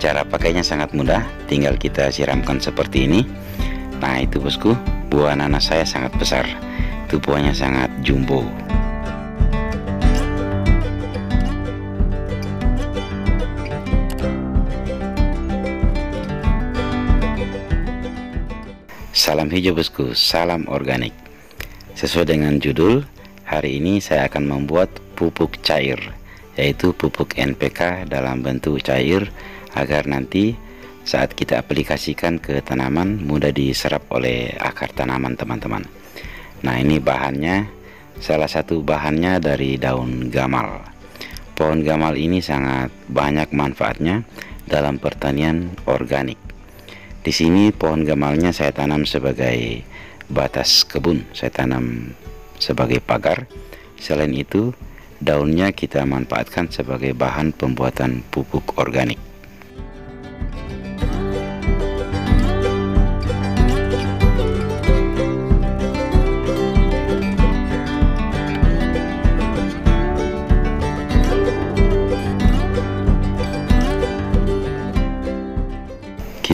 Cara pakainya sangat mudah Tinggal kita siramkan seperti ini. Nah itu bosku. Buah nanas saya sangat besar. Itu buahnya sangat jumbo. Salam hijau bosku, salam organik. Sesuai dengan judul Hari ini saya akan membuat pupuk cair yaitu pupuk NPK dalam bentuk cair agar nanti saat kita aplikasikan ke tanaman mudah diserap oleh akar tanaman teman-teman. Nah ini bahannya. Salah satu bahannya dari daun gamal. Pohon gamal ini sangat banyak manfaatnya dalam pertanian organik. Di sini pohon gamalnya saya tanam sebagai batas kebun. Saya tanam sebagai pagar. Selain itu daunnya kita manfaatkan sebagai bahan pembuatan pupuk organik.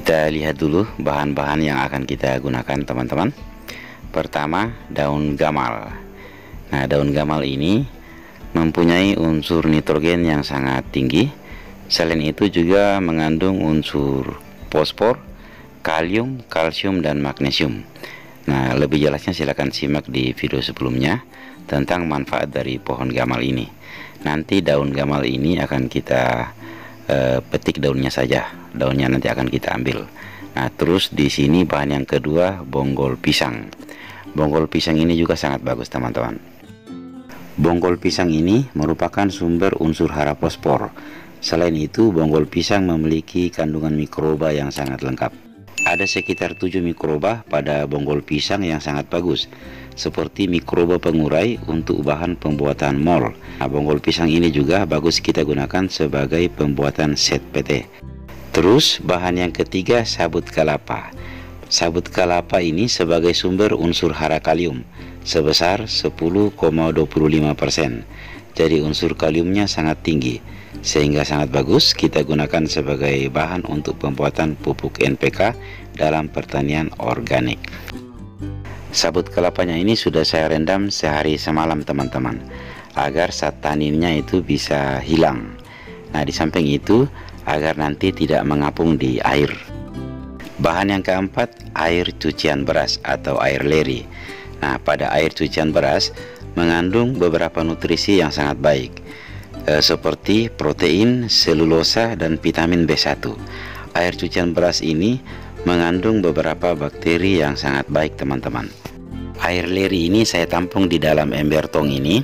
Kita lihat dulu bahan-bahan yang akan kita gunakan teman-teman. Pertama, daun gamal. Nah, daun gamal ini mempunyai unsur nitrogen yang sangat tinggi. Selain itu juga mengandung unsur fosfor, kalium, kalsium, dan magnesium. Nah, lebih jelasnya silakan simak di video sebelumnya tentang manfaat dari pohon gamal ini. Nanti daun gamal ini akan kita uh, petik daunnya saja. Daunnya nanti akan kita ambil. Nah, terus di sini bahan yang kedua bonggol pisang. Bonggol pisang ini juga sangat bagus, teman-teman. Bonggol pisang ini merupakan sumber unsur hara fosfor. Selain itu, bonggol pisang memiliki kandungan mikroba yang sangat lengkap. Ada sekitar 7 mikroba pada bonggol pisang yang sangat bagus, seperti mikroba pengurai untuk bahan pembuatan mol. Nah, bonggol pisang ini juga bagus kita gunakan sebagai pembuatan set PT. Terus, bahan yang ketiga sabut kelapa. Sabut kelapa ini sebagai sumber unsur hara kalium sebesar 10,25%. Jadi unsur kaliumnya sangat tinggi sehingga sangat bagus kita gunakan sebagai bahan untuk pembuatan pupuk NPK dalam pertanian organik. Sabut kelapanya ini sudah saya rendam sehari semalam teman-teman agar saat taninnya itu bisa hilang. Nah, di samping itu agar nanti tidak mengapung di air. Bahan yang keempat, air cucian beras atau air leri. Nah, pada air cucian beras mengandung beberapa nutrisi yang sangat baik e, seperti protein, selulosa, dan vitamin B1. Air cucian beras ini mengandung beberapa bakteri yang sangat baik teman-teman. Air leri ini saya tampung di dalam ember tong ini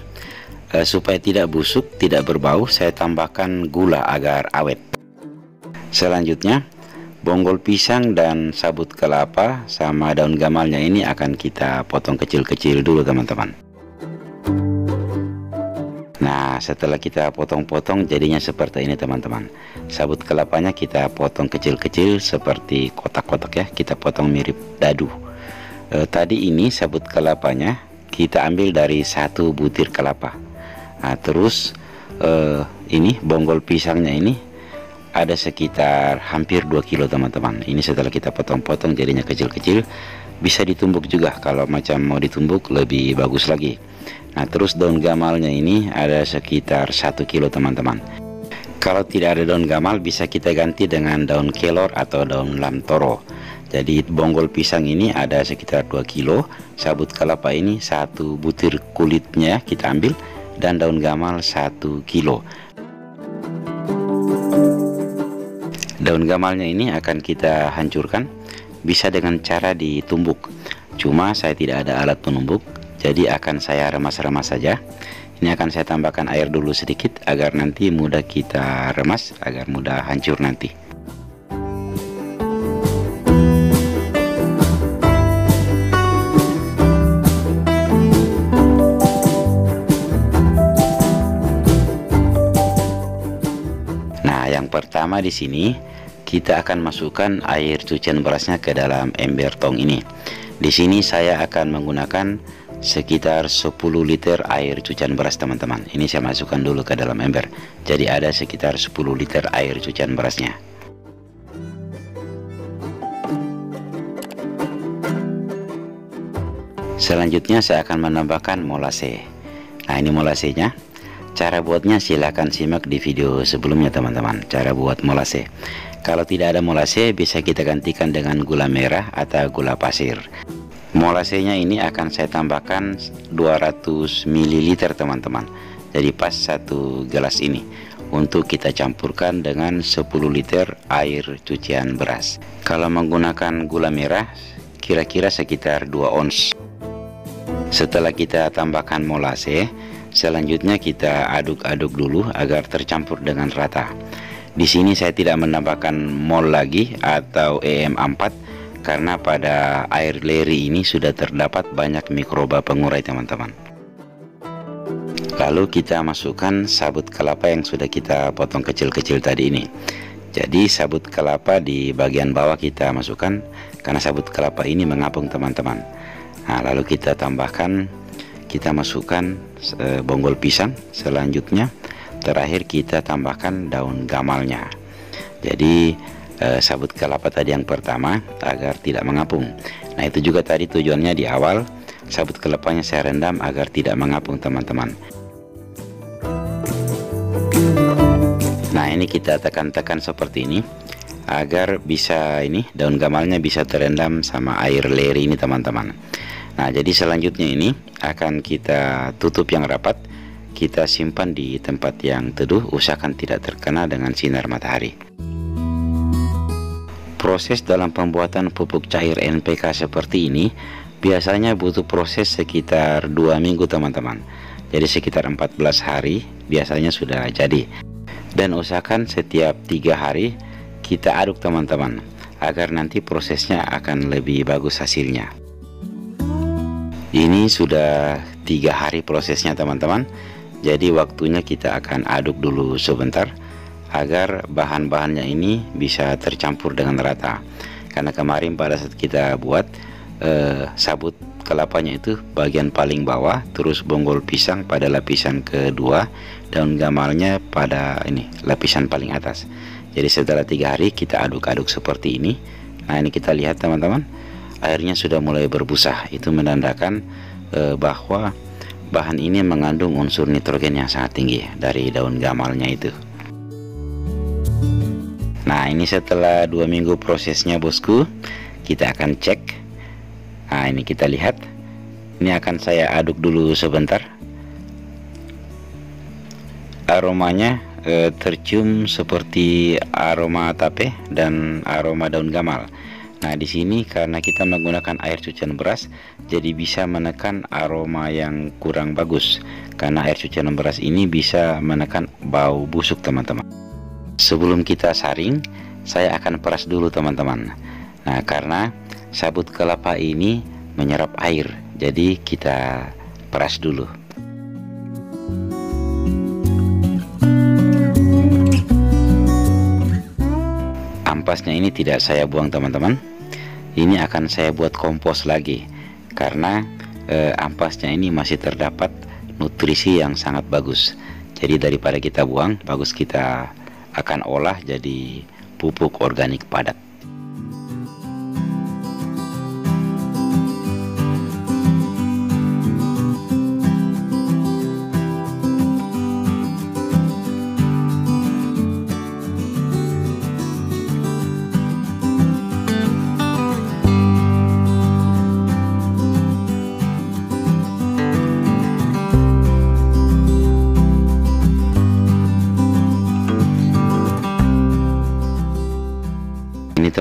e, supaya tidak busuk, tidak berbau. Saya tambahkan gula agar awet. Selanjutnya, bonggol pisang dan sabut kelapa sama daun gamalnya ini akan kita potong kecil-kecil dulu teman-teman Nah setelah kita potong-potong jadinya seperti ini teman-teman Sabut kelapanya kita potong kecil-kecil seperti kotak-kotak ya Kita potong mirip dadu e, Tadi ini sabut kelapanya kita ambil dari satu butir kelapa. Nah terus e, ini bonggol pisangnya ini ada sekitar hampir 2 kilo teman-teman. Ini setelah kita potong-potong jadinya kecil-kecil bisa ditumbuk juga. Kalau macam mau ditumbuk lebih bagus lagi. Nah terus daun gamalnya ini ada sekitar 1 kilo teman-teman. Kalau tidak ada daun gamal bisa kita ganti dengan daun kelor atau daun lamtoro jadi bonggol pisang ini ada sekitar 2 kilo. Sabut kelapa ini satu butir kulitnya kita ambil dan daun gamal 1 kilo. Daun gamalnya ini akan kita hancurkan bisa dengan cara ditumbuk. Cuma saya tidak ada alat penumbuk jadi akan saya remas-remas saja. Ini akan saya tambahkan air dulu sedikit agar nanti mudah kita remas agar mudah hancur nanti pertama di sini kita akan masukkan air cucian berasnya ke dalam ember tong ini. Di sini saya akan menggunakan sekitar 10 liter air cucian beras teman-teman. Ini saya masukkan dulu ke dalam ember. Jadi ada sekitar 10 liter air cucian berasnya. Selanjutnya saya akan menambahkan molase. Nah, ini molasenya cara buatnya silahkan simak di video sebelumnya teman-teman. Cara buat molase. Kalau tidak ada molase bisa kita gantikan dengan gula merah atau gula pasir. Molasenya ini akan saya tambahkan 200 ml teman-teman. Jadi pas satu gelas ini. Untuk kita campurkan dengan 10 liter air cucian beras. Kalau menggunakan gula merah kira-kira sekitar 2 ons. Setelah kita tambahkan molase selanjutnya kita aduk-aduk dulu agar tercampur dengan rata. Di sini saya tidak menambahkan mol lagi atau EM4 karena pada air leri ini sudah terdapat banyak mikroba pengurai teman-teman. Lalu kita masukkan sabut kelapa yang sudah kita potong kecil-kecil tadi ini. Jadi sabut kelapa di bagian bawah kita masukkan karena sabut kelapa ini mengapung teman-teman. Nah lalu kita tambahkan kita masukkan e, bonggol pisang selanjutnya. Terakhir kita tambahkan daun gamalnya. Jadi e, sabut kelapa tadi yang pertama agar tidak mengapung. Nah itu juga tadi tujuannya di awal sabut kelapanya saya rendam agar tidak mengapung teman-teman. Nah ini kita tekan-tekan seperti ini agar bisa ini daun gamalnya bisa terendam sama air leri ini teman-teman. Nah jadi selanjutnya ini akan kita tutup yang rapat kita simpan di tempat yang teduh usahakan tidak terkena dengan sinar matahari. Proses dalam pembuatan pupuk cair NPK seperti ini biasanya butuh proses sekitar dua minggu teman-teman. Jadi sekitar 14 hari biasanya sudah jadi dan usahakan setiap tiga hari kita aduk teman-teman agar nanti prosesnya akan lebih bagus hasilnya ini sudah tiga hari prosesnya teman-teman. Jadi waktunya kita akan aduk dulu sebentar agar bahan-bahannya ini bisa tercampur dengan rata. Karena kemarin pada saat kita buat eh, sabut kelapanya itu bagian paling bawah terus bonggol pisang pada lapisan kedua daun gamalnya pada ini lapisan paling atas. Jadi setelah tiga hari kita aduk-aduk seperti ini. Nah ini kita lihat teman-teman airnya sudah mulai berbusa. Itu menandakan eh, bahwa bahan ini mengandung unsur nitrogen yang sangat tinggi dari daun gamalnya itu. Nah ini setelah dua minggu prosesnya bosku kita akan cek. Nah ini kita lihat. Ini akan saya aduk dulu sebentar. Aromanya e, tercium seperti aroma tape dan aroma daun gamal nah di sini karena kita menggunakan air cucian beras jadi bisa menekan aroma yang kurang bagus. Karena air cucian beras ini bisa menekan bau busuk teman-teman. Sebelum kita saring saya akan peras dulu teman-teman. Nah karena sabut kelapa ini menyerap air jadi kita peras dulu. Ampasnya ini tidak saya buang teman-teman ini akan saya buat kompos lagi. Karena eh, ampasnya ini masih terdapat nutrisi yang sangat bagus. Jadi daripada kita buang bagus kita akan olah jadi pupuk organik padat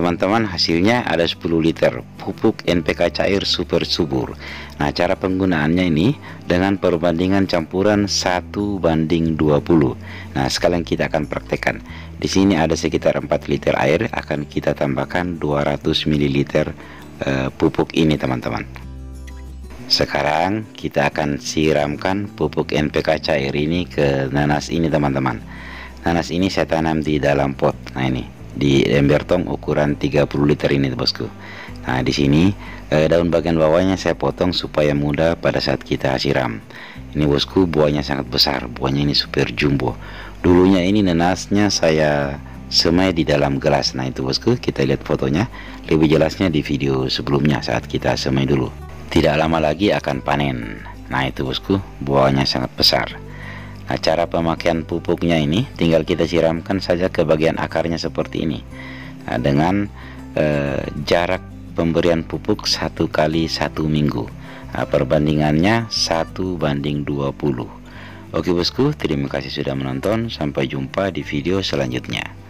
teman-teman hasilnya ada 10 liter pupuk NPK cair super subur. Nah cara penggunaannya ini dengan perbandingan campuran 1 banding 20 nah sekalian kita akan praktekkan. Di sini ada sekitar 4 liter air akan kita tambahkan 200 ml uh, pupuk ini teman-teman. Sekarang kita akan siramkan pupuk NPK cair ini ke nanas ini teman-teman. Nanas ini saya tanam di dalam pot. Nah ini di ember tong ukuran 30 liter ini bosku. Nah di sini eh, daun bagian bawahnya saya potong supaya mudah pada saat kita siram. Ini bosku buahnya sangat besar. Buahnya ini super jumbo. Dulunya ini nenasnya saya semai di dalam gelas. Nah itu bosku kita lihat fotonya. Lebih jelasnya di video sebelumnya saat kita semai dulu. Tidak lama lagi akan panen. Nah itu bosku buahnya sangat besar nah cara pemakaian pupuknya ini tinggal kita siramkan saja ke bagian akarnya seperti ini. Nah, dengan eh, jarak pemberian pupuk satu kali satu minggu. Nah, perbandingannya satu banding 20 Oke bosku terima kasih sudah menonton. Sampai jumpa di video selanjutnya